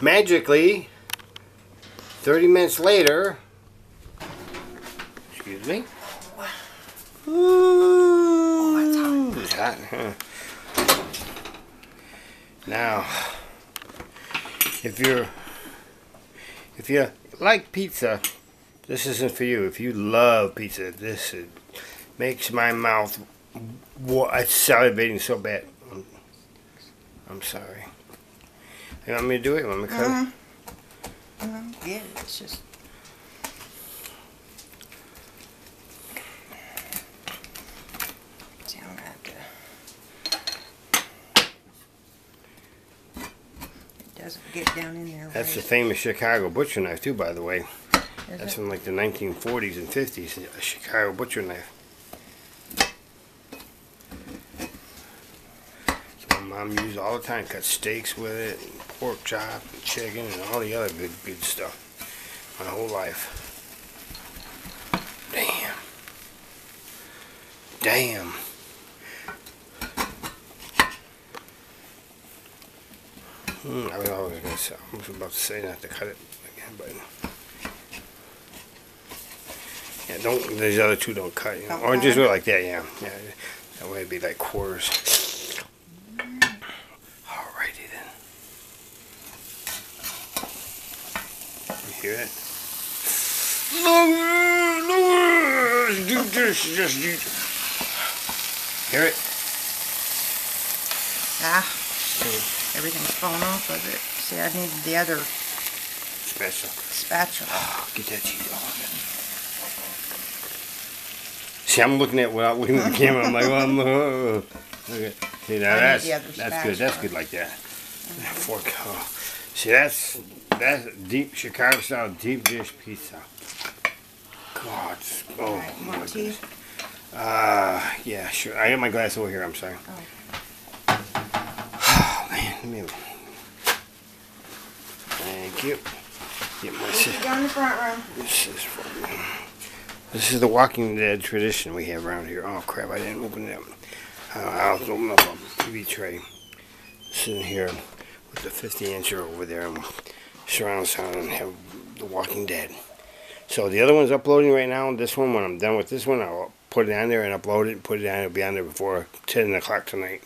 magically, 30 minutes later, excuse me. Ooh, it's hot. Huh? Now, if you're, if you like pizza, this isn't for you. If you love pizza, this is, makes my mouth wa- salivating so bad. I'm sorry. You want me to do it? You want me to cut it? Mhm. Yeah, it's just. See, I'm gonna have to. It doesn't get down in there. That's the famous Chicago butcher knife too, by the way. Is That's it? from like the 1940s and 50s. A Chicago butcher knife. So my mom used all the time. Cut steaks with it, pork chop, and chicken, and all the other good good stuff. My whole life. Damn. Damn. Hmm, I was always gonna say, I was about to say not to cut it again, but yeah, don't these other two don't cut, you know, or just like that, yeah, yeah. That way it'd be like quarters. Hear it? Lower, lower, do this, just do. Hear it? Ah, see, everything's falling off of it. See, I needed the other Special. spatula. Get that cheese off. See, I'm looking at without looking at the camera. I'm like, well, I'm, uh, okay. See, now I that's that's good. That's spatula. good like that. Fork. Oh. See, that's that's deep Chicago style deep dish pizza. God. Oh Alright, my goodness. Uh, yeah, sure. I got my glass over here. I'm sorry. Oh man, let me. Thank you. Get my. si- Go in the front room. this is for This is the Walking Dead tradition we have around here. Oh crap! I didn't open it up. Uh, I'll open up a TV tray. Sitting here with the 50 incher over there and surround sound and have the Walking Dead. So the other one's uploading right now. This one, when I'm done with this one, I'll put it on there and upload it. and Put it on. It'll be on there before 10 o'clock tonight.